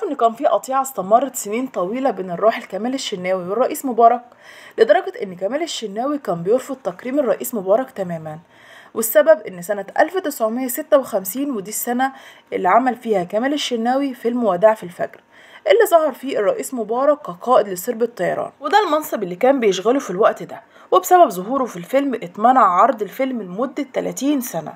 تعرفوا إن كان في قطيعة استمرت سنين طويلة بين الراحل كمال الشناوي والرئيس مبارك لدرجة إن كمال الشناوي كان بيرفض تكريم الرئيس مبارك تماما. والسبب إن سنة 1956 ودي السنة اللي عمل فيها كمال الشناوي فيلم وداع في الفجر اللي ظهر فيه الرئيس مبارك كقائد لسرب الطيران. وده المنصب اللي كان بيشغله في الوقت ده وبسبب ظهوره في الفيلم اتمنع عرض الفيلم لمدة 30 سنة.